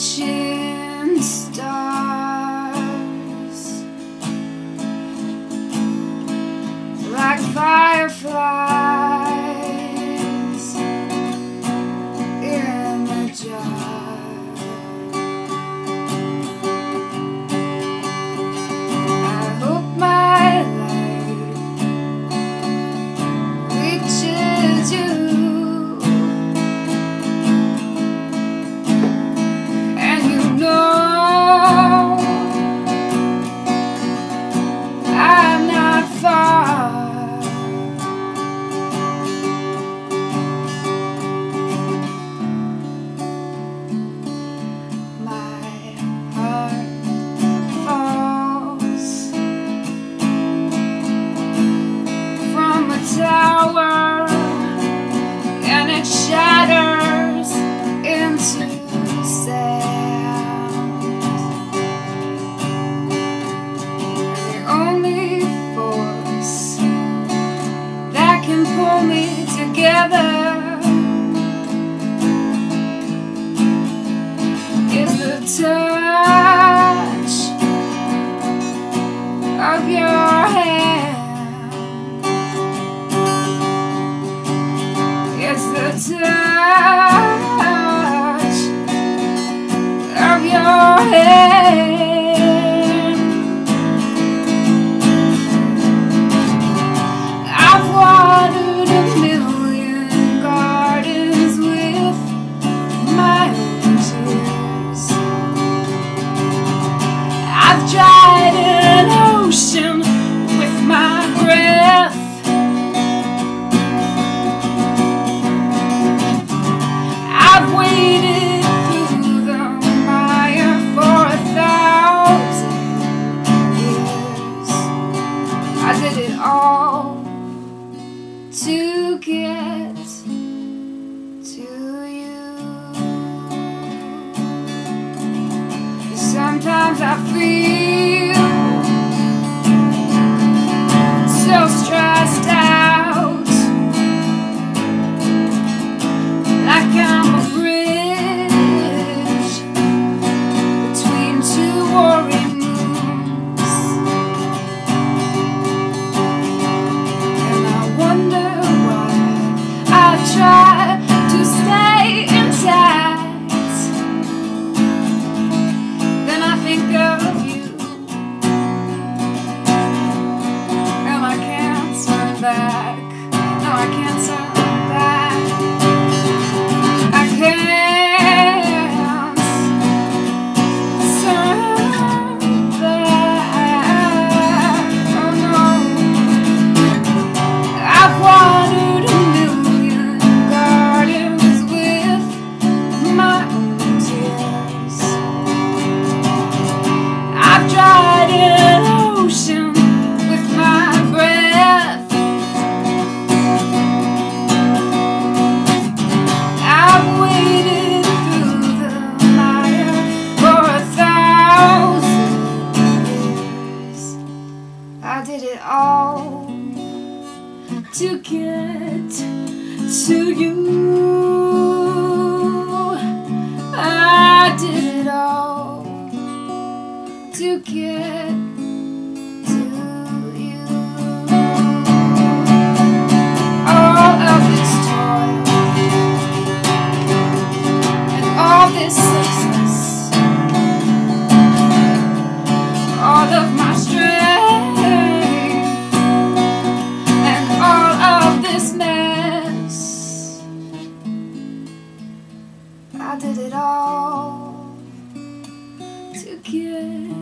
you. touch of your hand. It's the touch of your hand. we to get to you. I did it all to get. quiere.